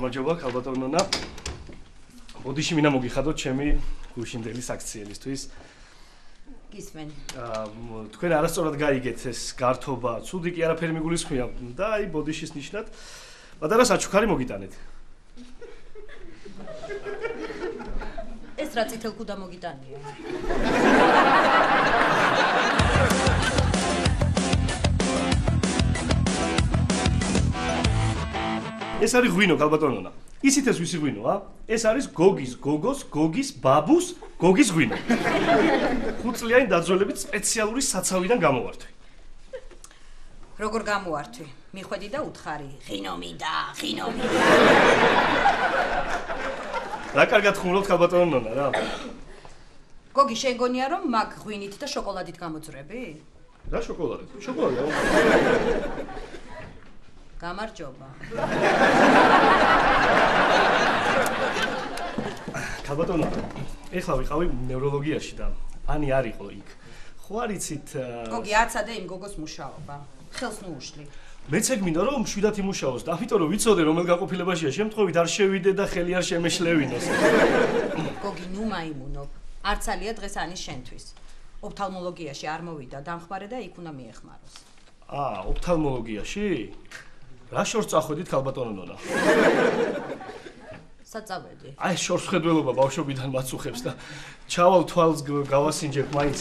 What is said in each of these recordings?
გამარჯობა, ქალბატონონა. ოდიში მინა მოგიხადოთ ჩემი გუშინდელი საქციელისთვის. გისმენ. აა თქვენ არასწორად გაიგეთ ეს გართობა, ცუდი კი არაფერი მიგულისხმია და აი ბოდიშის ნიშნად პატარა საჩუქარი მოგიტანეთ. ეს რა წითელ ქუდა მოგიტანია? ეს არის ღვინო, ქალბატონონა. ისიც ეს ვისი ღვინოა? ეს არის გოგის, გოგოს, გოგის, ბაბუს, გოგის ღვინო. ხუთწლიანი დაძველებით სპეციალური საცავიდან გამოვართვი. როგორ გამოვართვი? მიხვედი და უთხარი, ღინო მინდა, ღინო მინდა. რა კარგად ხმულობთ ქალბატონონა რა? გოგი შენ გონია რომ მაგ ღვინით და შოკოლადით გამოძრები? რა შოკოლადი? შოკოლადი. გამარჯობა. ქალბატონო, ეხლა ვიყავი ნევროლოგიაში და ანი არ იყო იქ. ხო არიცით გოგი აცადე იმ გოგოს მუშაობა. ხელს ნუ უშლი. მეც ეგ მინდა რომ შვიდათ იმუშაოს და ამიტომ რომ ვიცოდე რომელ გაყოფილებაშია შემთხვევით არ შევიდე და ხელი არ შემეშლევინოს. გოგი ნუ მაიმუნო. არც ალია დღეს ანის შენთვის. ოფთალმოლოგიაში არ მოვიდა დამხმარე და იქ უნდა მიეხმაროს. აა, ოფთალმოლოგიაში? რა შორს წახვედით ქალბატონონა? საწავედი. აი შორს ხედველობა ბავშვობიდან მაცუხებს და ჩავალ თვალს გავასინჯებ მაინც.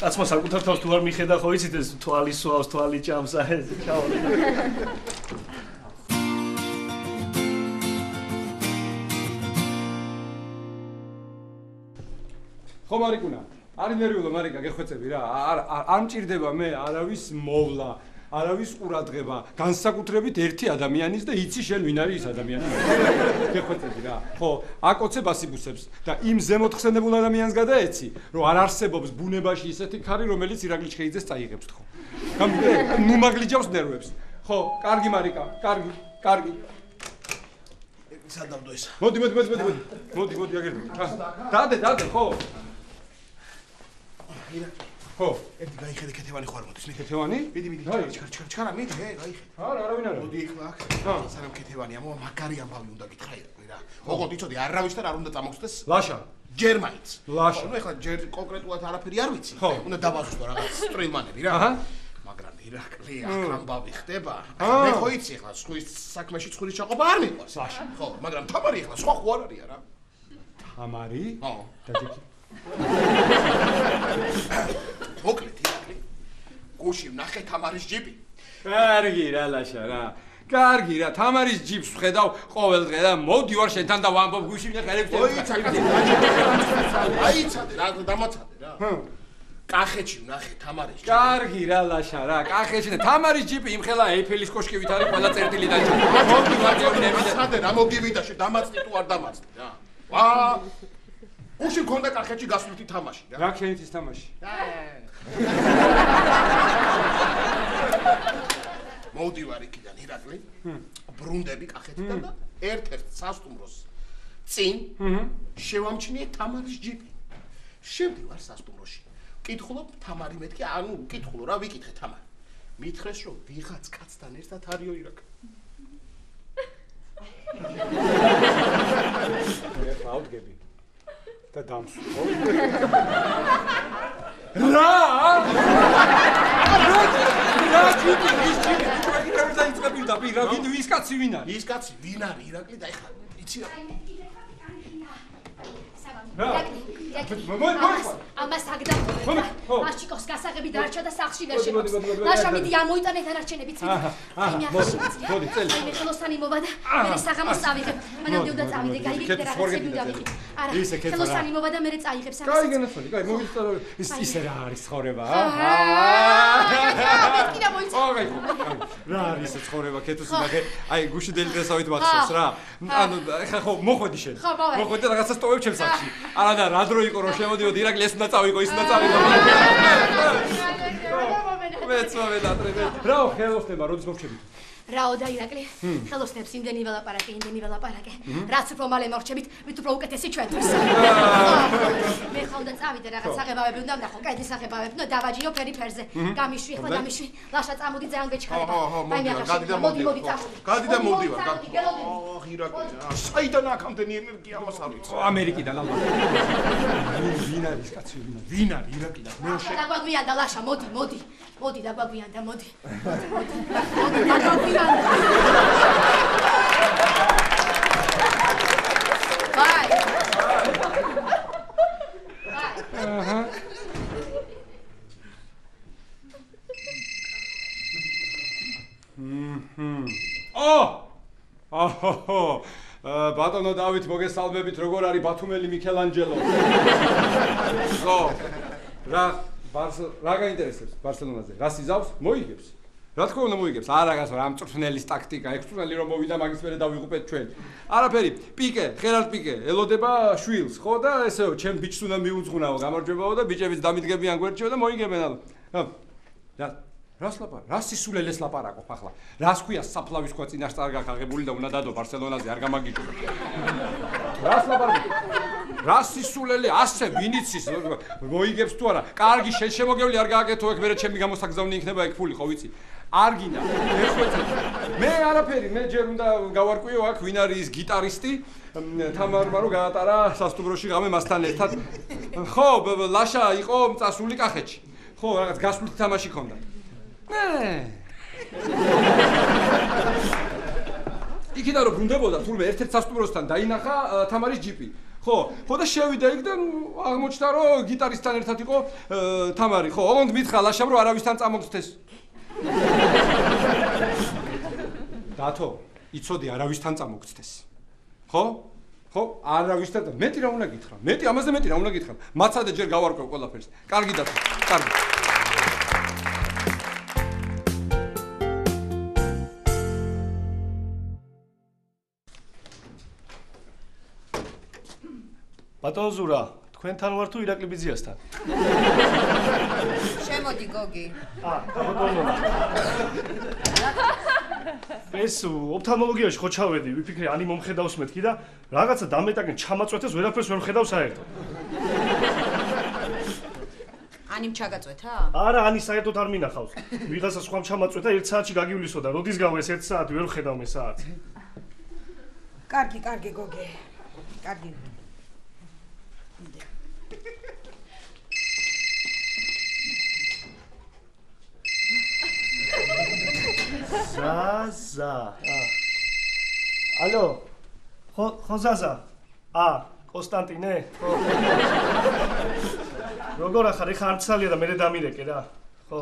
კაცმა საკუთარ თავს თუ არ მიხედა ხო იცით ეს თვალი სვავს თვალი ჭამს აი ეს ჩავალ. ხო მარიკუნა არი ნერვიულო მარიკა გეხვეწები რა. არ არ მჭირდება მე არავის მოვლა არავის ყურადღება. განსაკუთრებით ერთი ადამიანის და იცი შენ ვინ არის ეს ადამიანი. გეხვეწები რა. ხო აკოცებ ასიბუსებს და იმ ზემოთხსენებულ ადამიანს გადაეცი რომ არ არსებობს ბუნებაში ისეთი ქარი რომელიც ირაკლი ჩხეიძეს წაიღებს ხო. გამიგე ნუ მაგლიჯავს ნერვებს. ხო კარგი მარიკა კარგი კარგი. სადამდე ეს. მოდი მოდი მოდი მოდი მოდი. მოდი აგერ დადე დადე ხო ხო, ერთი გაიხედე ქეთევანი ხوار მოდის. ქეთევანი? მიდი, მიდი. ჩქარ, ჩქარ, ჩქარ, მიდი, ე, გაიხედე. არა, არავინ არა. მოდი ეხლა აქ. სანამ ქეთევანია, მოა მაგარი ამბავი უნდა გითხრა ირკვი რა. ოღონდ იცოდი, არავისთან არ უნდა წამოგწდეს. ლაშა. ჯერ მაინც. ლაშა. ნუ ეხლა ჯერ კონკრეტულად არაფერი არ ვიცი. უნდა დავასწრო რაღაც სტრიმანები რა. აჰა. მაგრამ ირაკლი აქ ამბავი ხდება. მე ხო იცი ახლა სხვის საქმეში ცხვირის ჩაყობა არ მიყვარს. ხო, მაგრამ თამარი ახლა სხვა ხო არ არის რა. თამარი? ხო. დაჯექი. მოკლედ ირაკლი. გუში ვნახე თამარის ჯიპი. კარგი რა ლაშა რა. კარგი რა, თამარის ჯიპს ხედავ ყოველ დღე და მოდი ვარ შენთან და ვამბობ გუში ვნახე ერებს. აიცადე რა, დამაცადე რა. კახეთში ვნახე თამარის ჯიპი. კარგი რა ლაშა რა, კახეთში და თამარის ჯიპი იმხელა ეიფელის კოშკივით არის ყველა წერტილი დაჭა. მოდი ვარ გეუბნები და სადე რა მოგივიდა შე დამაცდი თუ არ დამაცდი რა. ვა უშენ კონდა კახეთში გასვლითი თამაში რა. რა ქენით ის თამაში? მოდი ვარ იქიდან ირაკლი. ბრუნდები კახეთიდან და ერთ-ერთ სასტუმროს წინ შევამჩნიე თამარის ჯიპი. შევდივარ სასტუმროში. კითხულობ თამარი მეთქი, ანუ კითხულო რა ვიკითხე თამარი. მითხრეს რომ ვიღაც კაცთან ერთად არისო ირაკლი. ეხლა ავდგები. და დამსვო. რა? რა ჯიპი ის ჯიპი თქვენი რა დაიწყები და პირა ვინ ის კაცი ვინ არის? ის კაცი ვინ არის ირაკლი და ეხლა იცი რა რა? ამას აგდავ. მაშიკოს გასაღები დარჩა და სახში ვერ ლაშა მოდი. მიდი ამოიტანე დანარჩენები წინ. აჰა, აჰა, მოდი, წელი. მე ხელოსანი მოვა და მე საღამოს წავიღებ. მანამდე უნდა წავიდე, გაიგე და რაღაცები უნდა და ვიყიდე. არა, ისე კეთილ რა. ხელოსანი მოვა და მე წაიღებს კაი განაცვლი, კაი, მოვიცადო. ის ისე რა არის ცხოვრება, აა, მეთქი და მოიცა. ოგაი. რა არის ეს ცხოვრება, კეთილს ნახე. აი, გუში დელი დღესავით მახსოვს რა. ანუ ეხა ხო მოხვედი შენ. მოხვედი რაღაცა სტოვებ ჩემს სახში. არა და რა დრო იყო რომ შემოდიოდი ირაკლი ეს უნდა წავიღო, ის უნდა წავიღო. მეც მომენატრე. რაო ხელოსნება, როდის მოვჩები? რაო და ირაკლი? ხელოსნებს იმდენი ველაპარაკე იმდენი ველაპარაკე. რაც უფრო მალე მორჩებით ვით უფრო უკეთესი ჩვენთვის. მე ხონდა წავიდე რაღაც საღებავები უნდა ვნახო კედი საღებავები ნუ დავაჯიო ფერი ფერზე. გამიშვი ხო გამიშვი ლაშა წამოდი ძალიან გეჩქარება ხო, მოდი, გადი და მოდი მოდი წავდი გადი და მოდივარ, გადი. გელოდი. ოხ, ირაკლი, რა, საიდან აქ ამდენი ენერგია მას არ ვიცი. ამერიკიდან ალბათ ვინ არის კაცი ვინ არის ვინ არის ირაკლი და მე შე დაგვაგვიანდა ლაშა მოდი მოდი. მოდი დაგვაგვიანდა მოდი. მოდი მოდი დაგვაგვიანდა აჰო ბატონო დავით მოგესალმებით როგორ არის ბათუმელი მიქელანჯელო ხო რა ბარს რა გაინტერესებს ბარსელონაზე რა სიზავს მოიგებს რა თქმა უნდა მოიგებს არა გასო რა მწვრთნელის ტაქტიკა ექსტრუნელი რომ მოვიდა მაგის მერე დავიღუპეთ ჩვენ არაფერი პიკე ხერალდ პიკე ელოდება შვილს ხო და ესეო ჩემ ბიჭს უნდა მიუძღვნაო გამარჯვებაო და ბიჭებიც დამიდგებიან გვერდშიო და მოიგებენ რა რა რას ლაპარ? რა სისულელეს ლაპარაკობ ახლა? რას ქვია საფლავის ქვა წინაშტარ გაგაღებული და უნდა დადო ბარსელონაზე არ გამაგიჭო. რას ლაპარაკობ? რა სისულელე ასე ვინიცის მოიგებს თუ არა? კარგი შენ შემოგევლი არ გააკეთო ეგ მე ჩემი გამოსაგზავნი იქნება ეგ ფული ხო ვიცი? არ გინდა. ეხვეწე. მე არაფერი, მე ჯერ უნდა გავარკვიო აქ ვინ არის ის გიტარისტი. თამარმა რო გაატარა სასტუმროში ღამე მასთან ერთად. ხო, ლაშა იყო წასული კახეთში. ხო, რაღაც გასვლით თამაში ქონდა. ნე. იქიდან რომ ბრუნდებოდა, თურმე ერთ-ერთ სასტუმროსთან დაინახა თამარის ჯიპი. ხო, ხო და შევიდა იქ და აღმოჩნდა რომ გიტარისტთან ერთად იყო თამარი. ხო, ოღონდ მითხრა ლაშამ რომ არავისთან წამოგწდეს. დათო, იცოდი არავისთან წამოგწდეს. ხო? ხო, არავისთან და მეტი რა უნდა გითხრა? მეტი ამაზე მეტი რა უნდა გითხრა? მაცადე ჯერ გავარკვევ ყველაფერს. კარგი დათო, კარგი. ბატონ ზურა, თქვენთან ვარ თუ ირაკლი ბიძიასთან? შემოდი გოგი აა, ბატონო. ეს ოფთალმოლოგიაში ხო ჩავედი, ვიფიქრე ანი მომხედავს მეთქი და რაღაცა დამეტაკენ ჩამაწვეთეს, ვერაფერს ვერ ხედავ საერთოდ. ანიმ ჩაგაწვეთა? არა, ანი საერთოდ არ მინახავს. ვიღაცა სხვა ჩამაწვეთა 1 საათში გაგივლისო და როდის გავა ეს 1 საათი ვერ ხედავ მე საათს. კარგი, კარგი გოგი. კარგი. ზაზა. ალო. ხო, ხო ზაზა. ა, კონსტანტინე? ხო. როგორ ახარ? ეხა არცალია და მე დამირეკე რა. ხო.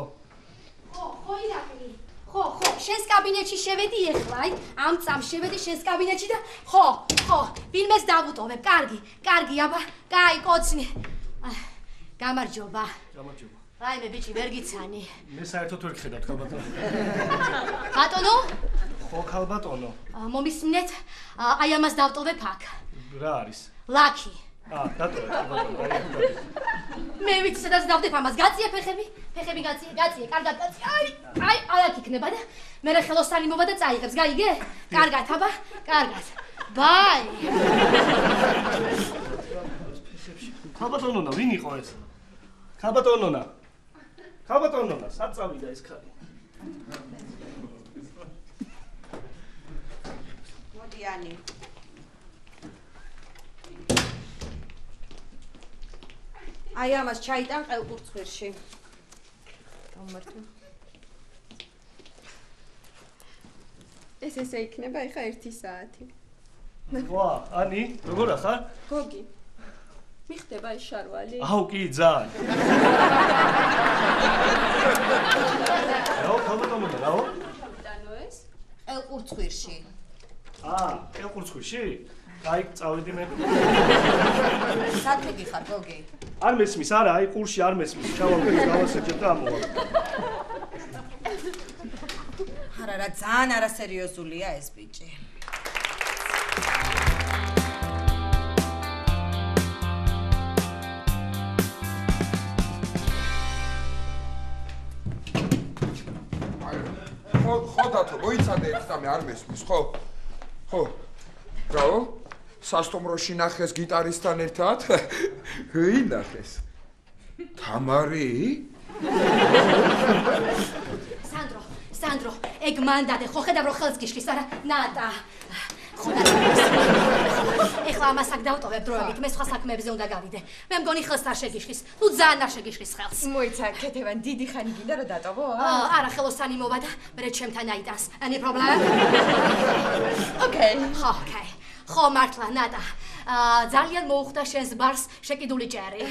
ხო ხო ირაკლი ხო ხო შენს კაბინეტში შევედი ეხლა აი ამ წამ შევედი შენს კაბინეტში და ხო ხო ფილმეს დავუტოვებ კარგი კარგი აბა კაი კოცნი გამარჯობა გამარჯობა. აი მე ბიჭი ვერ გიცანი მე საერთოდ ვერ გხედავ თქვა ბატონო. ხო, ქალბატონო. ა, მომისმინეთ აი ამას დავტოვებ აქ რა არის? ლაკი ა, დატოვე ბატონო. მე ვიცი სადაც დავდებ ამას გაწიე ფეხები ფეხები გაწიე გაწიე კარგად გაწიე აი აი აი იქნება და მე რა ხელოსანი მოვა და წაიღებს გაიგე კარგად აბა კარგად ბაი ქალბატონონა, ვინ იყო ეს? ქალბატონონა. ქალბატონონა, სად წავიდა ეს ხალი? მოდი ანი. აი ამას ჩაიტან ყელკურცხვირში. გამართო. ეს ესე იქნება ეხა 1 საათი. ვა, ანი, როგორ ახარ? გოგი. მიხდება ეს შარვალი? აუ, კი, ძალიან. რაო, ქალბატონონა, რაო? დანო ეს? ყელკურცხვირში. აა, ელყურცხვიში? აი, წავედი მე. სად მიგიხარ გოგი? არ მესმის, არა, აი ყურში არ მესმის. ჩავავკეთ გავასაჯებ და ამოვა. არა რა ძალიან არასერიოზულია ეს ბიჭი. ხო დათო, მოიცადე ერთ სამი არ მესმის, ხო? ხო. ბრავო. სასტუმროში ნახეს გიტარისტთან ერთად. ვინ ნახეს? თამარი? სანდრო, სანდრო, ეგ მანდადე, ხო ხედავ რომ ხელს გიშლის, არა? ნატა. ხო და ეხლა ამას აქ დავტოვებ დროებით, მე სხვა საქმეებზე უნდა გავიდე. მე მგონი ხელს არ შეგიშლის. ნუ ძალიან არ შეგიშლის ხელს. მოიცა, ქეთევან, დიდი ხანი გინდა რომ დატოვო? აა, არა, ხელოსანი მოვა და მე ჩემთან აიტანს. ანი პრობლემა? ოკეი. ხო, ოკეი. ხო, მართლა, ნატა. აა, ძალიან მოუხდა შენს ბარს შეკიდული ჭერი.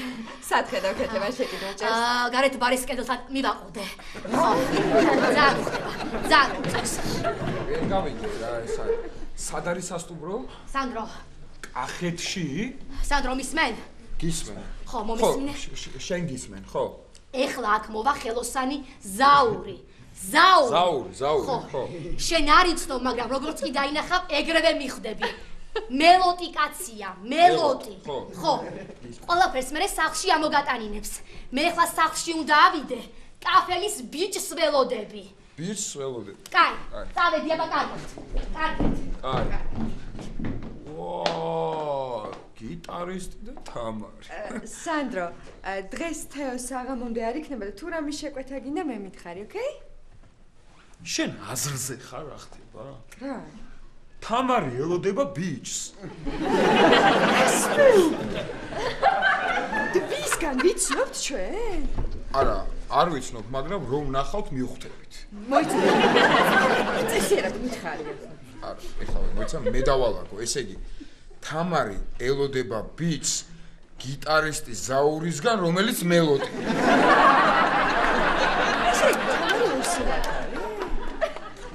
სათხედავ ქეთევან შეკიდულ ჭერს. აა, გარეთ ბარის კედელთან მივაყუდე. ხო. ძალიან ხდება. ძალიან უწევს. ვერ გავიგე რა ეს არის. სად არის სასტუმრო? სანდრო, კახეთში? სანდრო მისმენ? გისმენ. ხო, მომისმინე. შენ გისმენ, ხო? ეხლა აქ მოვა ხელოსანი ზაური. ზაური. ზაური, ზაური, ხო. შენ არ იცნობ, მაგრამ როგორც კი დაინახავ, ეგრევე მიხვდები. მელოტი კაცია, მელოტი. ხო. ყველაფერს მე სახლში ამოგატანინებს. მე ეხლა სახლში უნდა ავიდე. კაფელის ბიჭს ველოდები. ბიჭს ველოდე. კაი, კაი. წავედი აბა კარგად. კარგად. აი. გიტარისტი და თამარი. სანდრო, დღეს თეოს საღამომდე არ იქნება და თუ რამე შეკვეთა გინდა მე მითხარი, ოკეი? შენ აზრზე ხარ რა ხდება? რა? თამარი ელოდება ბიჭს. ვისგან ვიცნობთ ჩვენ? არა, არ ვიცნობ, მაგრამ რომ ნახავთ მივხვდებით. მოიცა. წესიერად მითხარი. არა, ეხლა მოიცა მე დავალაგო, ესე იგი თამარი ელოდება ბიჭს გიტარისტი ზაურისგან, რომელიც მელოდი.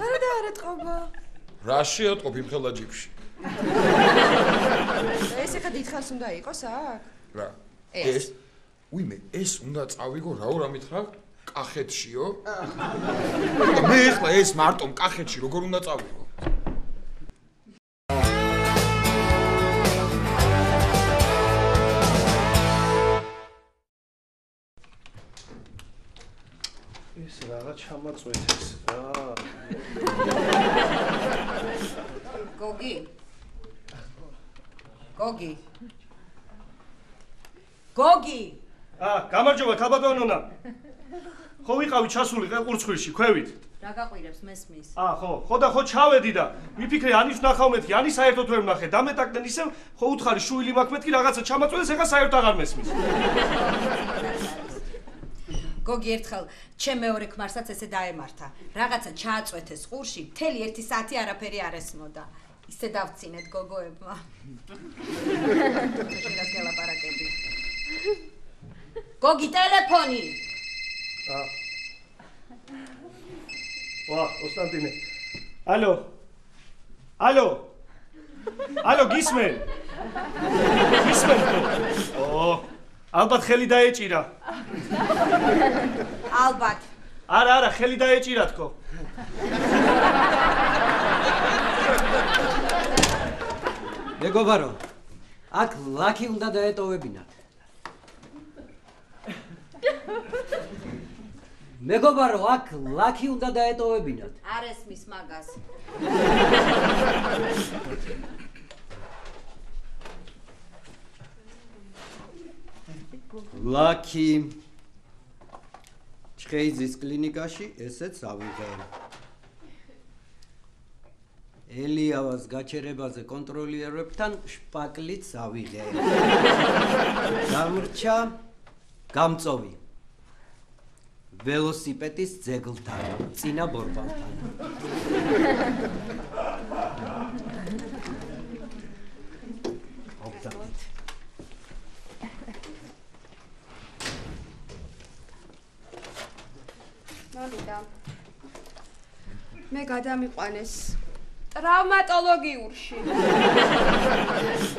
არა და არა ტყობა. რა შეატყობ იმ ხელა ჯიპში? ეს ახლა დიდხანს უნდა იყოს აქ? რა? ეს. უიმე, ეს უნდა წავიგო რაო რა მითხრა? კახეთშიო? მე ეხლა ეს მარტო კახეთში როგორ უნდა წავიგო? ეს რაღაც ჩამაწვეთეს რა. გოგი. გოგი. გოგი. აა, გამარჯობა, ქალბატონონა. ხო ვიყავი ჩასული ყურცხვილში, ქვევით. რა გაყვირებს მესმის? აა, ხო, ხო და ხო ჩავედი და ვიფიქრე ანის ვნახავ მეთქი, ანის საერთოდ ვერ ვნახე. დამეტაკდნენ ისევ, ხო უთხარი შუილი მაქვს მეთქი რაღაცა ჩამაწვეს, ეხა საერთოდ აღარ მესმის. გოგი ერთხელ ჩემ მეორე ქმარსაც ესე დაემართა. რაღაცა ჩააწვეთეს ყურში, მთელი 1 საათი არაფერი არ ესმოდა. ისე დავცინეთ გოგოებმა. შეიძლება გელაპარაკები. გოგი ტელეფონი. აა. ვა, ოსტანტინე. ალო. ალო. ალო, გისმენ? გისმენ? ო, ალბათ ხელი დაეჭირა. ალბათ. არა, არა, ხელი დაეჭირა თქო. მეგობარო, აქ ლაკი უნდა დაეტოვებინათ. მეგობარო, აქ ლაკი უნდა დაეტოვებინათ. არ ესმის მაგას. ლაკი ჩხეიძის კლინიკაში ესეც ავიღე. ელიავას გაჩერებაზე კონტროლიერებთან შპაკლიც ავიღე. გამრჩა გამწოვი. ველოსიპედის ძეგლთან, წინა ბორბალთან. ოპტავით. მოვიდა. მე გადამიყვანეს ტრავმატოლოგიურში.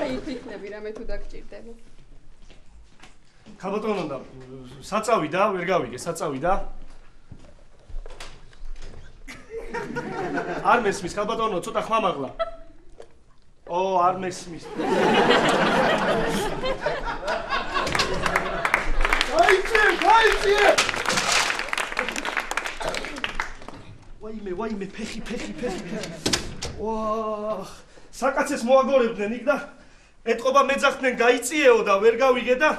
აი ფიქნები რა მე თუ დაგჭირდება. ქალბატონონა, საწავი და ვერ გავიგე, საწავი და. არ მესმის ქალბატონო, ცოტა ხმამაღლა. ო, არ მესმის. აიწე, აიწე! ვაიმე, ვაიმე, ფეხი, ფეხი, ფეხი, ვაახ, საკაცეს მოაგორებდნენ იქ და ეთყობა მეძახდნენ გაიწიეო და ვერ გავიგე და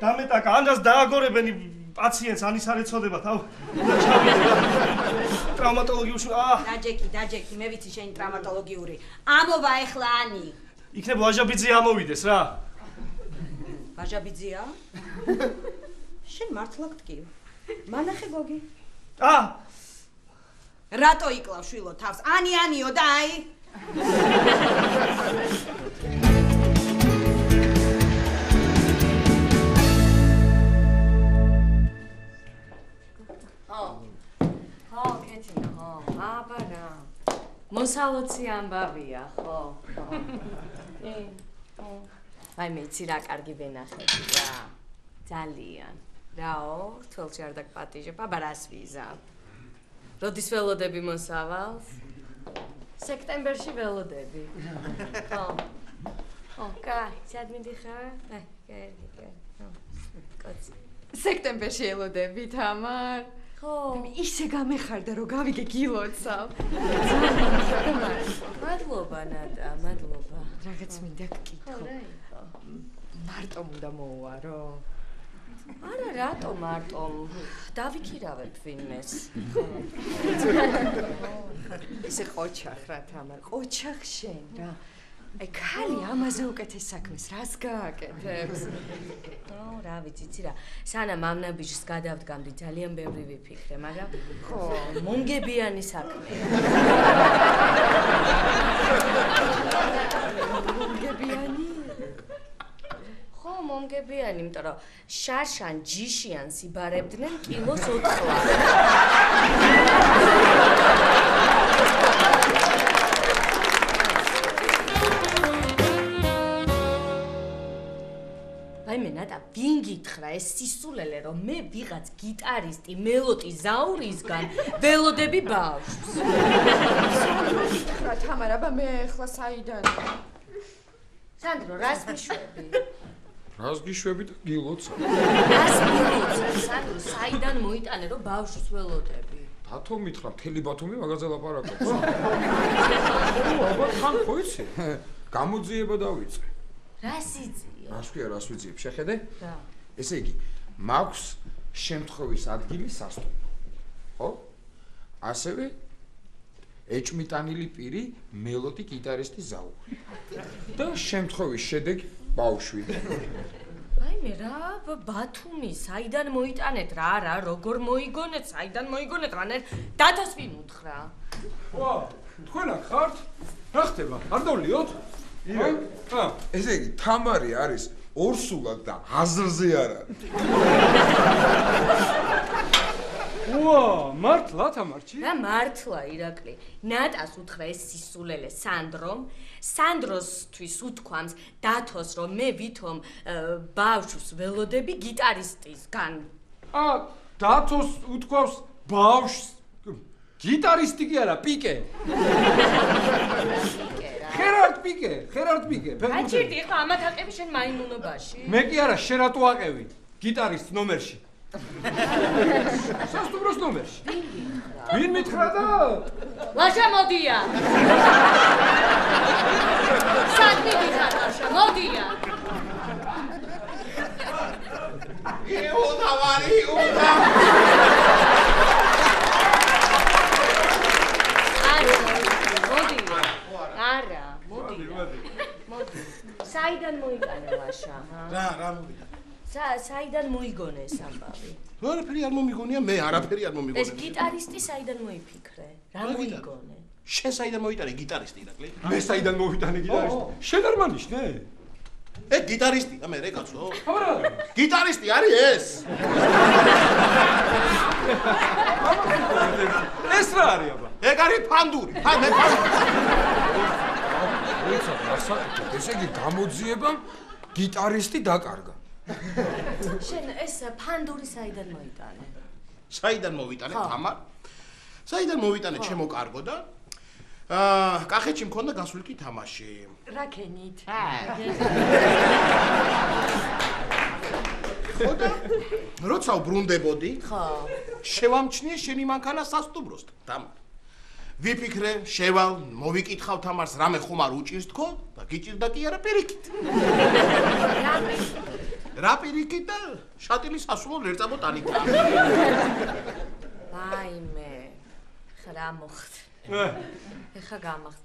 დამეტაკა ანდას დააგორებენ პაციენტს ანის არ ეცოდება თავ. და ჩავიდე რა. ტრავმატოლოგიურში აა დაჯეკი, დაჯეკი, მე ვიცი შენი ტრავმატოლოგიური. ამოვა ეხლა ანი. იქნებ ვაჟაბიძე ამოვიდეს რა. ვაჟაბიძია? შენ მართლა გტკივ. მანახე გოგი. აა რატო იკლავ შვილო თავს? ანი ანიო და აი. ხო. ხო, კეთინა, ხო. აბა რა. მოსალოცი ამბავია, ხო, ხო. ე, ხო. აი მე ცი რა კარგი ვენახები რა. ძალიან. რაო, თელში არ დაგპატიჟებ, აბა რას ვიზა. როდის ველოდები მოსავალს? სექტემბერში ველოდები. ხო. ხო, კაი, სად მიდიხარ? აი, კაი, კაი. ხო. კაცი. სექტემბერში ელოდები თამარ. ხო. ისე გამეხარდა რომ გავიგე გილოცავ. მადლობა ნატა, მადლობა. რაღაც მინდა ხო, გკითხო. რა იყო? მარტო უნდა მოვარო. არა, რატო მარტომ? დავიქირავებ ვინმეს. ისე ყოჩახ რა თამარ, ყოჩახ შენ რა. აი ხალი ამაზე უკეთეს საქმეს, რას გააკეთებს? ო, რა ვიცი, იცი რა. სანამ ამნაბიჯს გადავდგამდი, ძალიან ბევრი ვიფიქრე, მაგრამ ხო, მონგებიანი საქმეა. გებიანი? ხო, მონგებიანი, იმიტომ რომ შარშან ჯიშიან სიბარებდნენ კილოს 4 აი მე ნატა ვინ გითხრა ეს სისულელე რომ მე ვიღაც გიტარისტი მელოტი ზაურისგან ველოდები ბავშვს? რა თამარ, აბა მე ახლა საიდან? სანდრო რას ვიშვები რას გიშვები და გილოცა? რას მილოცავ სანდრო საიდან მოიტანე რომ ბავშვს ველოდები ბათო მითხრა, მთელი ბათუმი მაგაზე ლაპარაკობს. აბა თან ხო იცი? გამოძიება დავიწყე. რას იწია რას ქვია, რას ვიძიებ, შეხედე? რა ესე იგი, მაქვს შემთხვევის ადგილი სასტუმრო. ხო? ასევე ეჭმიტანილი პირი, მელოდი გიტარისტი ზაური. და შემთხვევის შედეგი ბავშვი. აი მე რა ბათუმი საიდან მოიტანეთ რა რა როგორ მოიგონეთ საიდან მოიგონეთ რანერ დათოს ვინ უთხრა ვა, თქვენ აქ ხართ? რა ხდება? არ დავლიოთ? ირე. ა, ესე იგი, თამარი არის ორსულად და აზრზე არ არის. ვა, მართლა თამარჩი? რა მართლა ირაკლი? ნატას უთხრა ეს სისულელე სანდრომ. სანდროსთვის უთქვამს დათოს რომ მე ვითომ ბავშვს ველოდები გიტარისტისგან. ა, დათოს უთქვავს ბავშვს. გიტარისტი კი არა, პიკე. ხერარდ პიკე, ხერარდ პიკე. აი ფეხბურთელი. ჭირდი ხო ამათ აყევი შენ მაიმუნობაში. მე კი არა, შენ რატო აყევი? გიტარისტ ნომერში. სასტუმროს ნომერში. ვინ მითხრა და? ლაშა მოდია სად მიდიხარ ლაშა მოდია იუდა ვარი იუდა არა მოდი არა მოდი მოდი საიდან მოიტანა ლაშა ჰა რა რა მოვიდა სა საიდან მოიგონე ეს ამბავი არაფერი არ მომიგონია მე არაფერი არ ეს მომიგონია გიტარისტი საიდან მოიფიქრე რა რა მოიგონე შენ საიდან მოიტანე გიტარისტი ირაკლი მე საიდან მოვიტანე გიტარისტი? შენ არ მანიშნე? ე გიტარისტია მე რე კაცო აბა გიტარისტი არის ეს ეს რა არის აბა? ეგ არის ფანდური ფა მე ფანდური ესე იგი გამოძიებამ გიტარისტი დაკარგა. შენ ეს ფანდური საიდან მოიტანე? საიდან მოვიტანე თამარ საიდან მოვიტანე? ჩემო კარგო და აა კახეთში მქონდა გასულკი თამაში. რა ქენით? ხო და როცა უბრუნდებოდი ხო. შევამჩნიე შენი მანქანა სასტუმროს თამარ ვიფიქრე, შევალ, მოვიკითხავ თამარს, რამე ხომ არ უჭირს თქო და გიჭირდა კი არა პირიქით. რა პირიქით და შატილის ასულო ლერწამო ტანიკა. ვაიმე. ხრა მოხდ. ეხა გამახდ.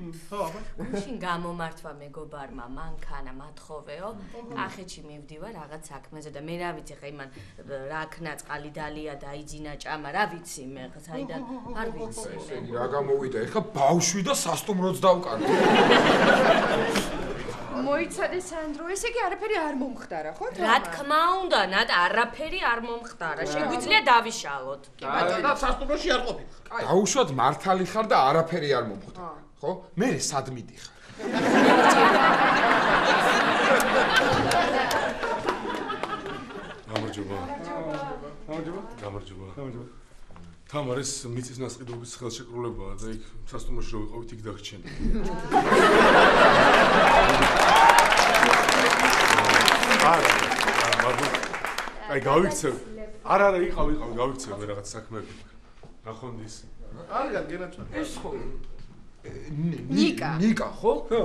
ხო, აბა. გუშინ გამომართვა მეგობარმა მანქანა მათხოვეო. კახეთში მივდივარ რაღაც საქმეზე და მე რა ვიცი ხა იმან რა ქნა წყალი დალია და აიძინა ჭამა, რა ვიცი მე ხა საიდან არ ვიცი. ესე იგი რა გამოვიდა? ეხა ბავშვი და სასტუმროც დავკარგე. მოიცადე სანდრო, ესე იგი არაფერი არ მომხდარა, ხო? რა თქმა უნდა, ნატა არაფერი არ მომხდარა. შეგვიძლია დავიშალოთ. კი ბატონო. და სასტუმროში არ ყოფილი. დაუშვათ მართალი ხარ და არაფერი არ მომხდა. ხო? მე სად მიდიხარ? გამარჯობა. გამარჯობა. გამარჯობა. გამარჯობა. თამარ ეს მიწის ნასყიდობის ხელშეკრულებაა და იქ სასტუმროში რო ვიყავით იქ დაგჩენა. არა, მაგრამ აი გავიქცევ. არა, არა, იყავ, იყავ, გავიქცევ მე რაღაც საქმეები. რა ხონდა ის? არა, გენაჩა. ეს ხო? ნიკა. ნიკა, ხო? ხო.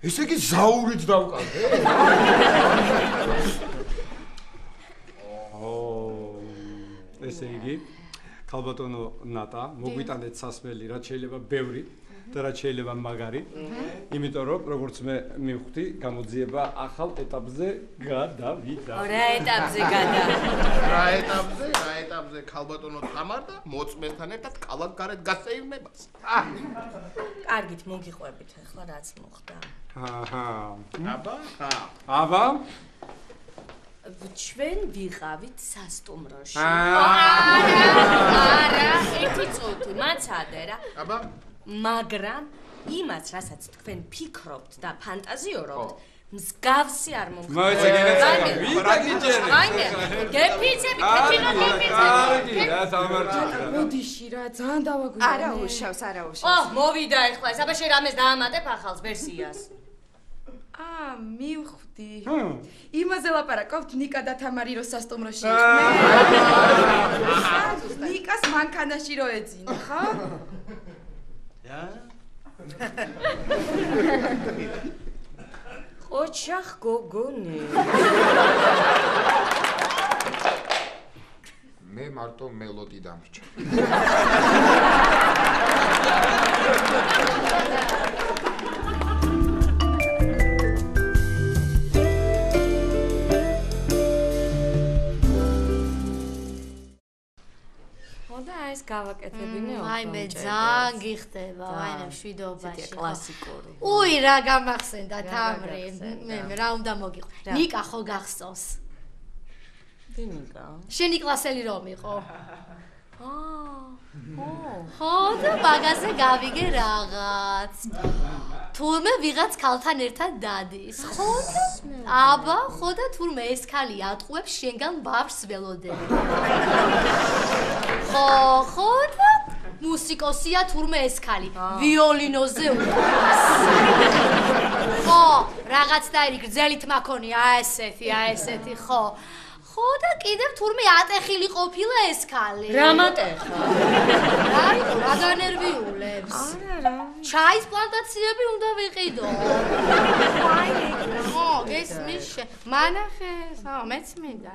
ესე იგი ზაურით დავკავე. ო. ესე იგი ქალბატონო ნატა მოგვიტანეთ სასმელი რაც შეიძლება ბევრი და რაც შეიძლება მაგარი. იმიტომ რომ როგორც მე მივხვდი გამოძიება ახალ ეტაპზე გადავიდა. რა ეტაპზე გადა? რა ეტაპზე, რა ეტაპზე ქალბატონო თამარ და მოწმესთან ერთად კალათგარეთ გასეირნებას. კარგით მოგიყვებით ახლა რაც მოხდა. აჰა. აბა, ხა. აბა ჩვენ ვიყავით სასტუმროში. აა არა, ერთი წუთი, მაცადე რა. აბა, მაგრამ იმას, რასაც თქვენ ფიქრობთ და ფანტაზიორობთ, მსგავსი არ მომხდა. მოიცა გინეცა აიმე. ვიდა გიჯერე აიმე, გეფიცები, კეთილო გეფიცები. რა სამარჯვენო მოდიში რა, ძალიან დავაგვირა. არა უშავს, არა უშავს. მოვიდა ეხლა, საბაში რამეს დაამატებ ახალს ვერსიას. აა, მივხვდი. იმაზე ლაპარაკობთ ნიკა და თამარი რო სასტუმროში იყვნენ. ნიკას მანქანაში რო ეძინა, ხო? რა? ოჩახ გოგონი. მე მარტო მელოდი დამრჩა. ეს გავაკეთებინე ოქრო. აი მე ძალიან გიხდება, აი მე მშვიდობაში. ცოტა კლასიკური. უი რა გამახსენდა თამრი. მე რა უნდა მოგიყვე. რა? ნიკა ხო გახსოვს? დინიკა. შენი კლასელი რომ იყო. აა. ო. ხო და მაგაზე გავიგე რაღაც. თურმე ვიღაც ქალთან ერთად დადის. ხო და აბა, ხო და თურმე ეს ქალი ატყუებს შენგან ბავშვს ველოდები. ხო, ხო და მუსიკოსია თურმე ეს ქალი. ვიოლინოზე უკრავს. ხო, რაღაც და ერი გრძელი თმა ქონია, აა ესეთი, აა ესეთი, ხო. ხო და კიდევ თურმე ატეხილი ყოფილა ეს ქალი. რამატეხა. რა იყო, რა განერვიულებს? არა რა. ჩაის პლანტაციები უნდა ვიყიდო. აი, ო, გესმის შე. მანახე, სა, მეც მინდა.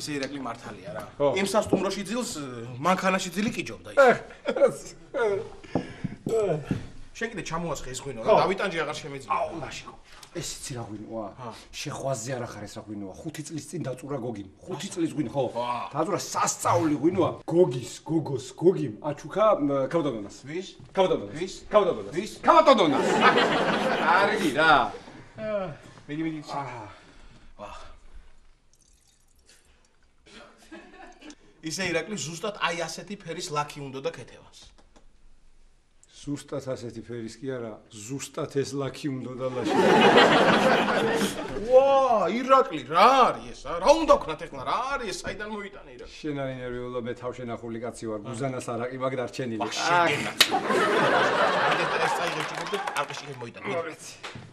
ისე ირაკლი მართალია რა. იმ სასტუმროში ძილს მანქანაში ძილი კიჯობდა ის. შენ კიდე ჩამოასხე ეს ღვინო რა. დავიტანჯი აღარ შემეძლია. აუ ლაშიკო ეს იცი რა ღვინოა შეხვაზე არ ახარ ეს რა ღვინოა 5 წლის წინ დაწურა გოგიმ. 5 წლის ღვინო ხო. დაწურა სასწაული ღვინოა გოგის გოგოს გოგიმ. აჩუქა კავდონონას ვის? კავდონონას ვის? კავდონონას ვის? კავდონონას კარგი რა. მიდი მიდი. ისე ირაკლი ზუსტად აი ასეთი ფერის ლაქი უნდა და ქეთევას. ზუსტად ასეთი ფერის კი არა ზუსტად ეს ლაქი უნდა და ლაში ვა, ირაკლი, რა არის ეს? რა უნდა ვქნათ ეხლა? რა არის ეს? საიდან მოიტანე ირაკლი? შენ არ ინერვიულო მე თავშენახული კაცი ვარ გუზანას არაყი მაგ დარჩენილი შეგენა. ამდენ ეს წაიღე ჩიქობდე, ალყში მოიტანე. მორეცი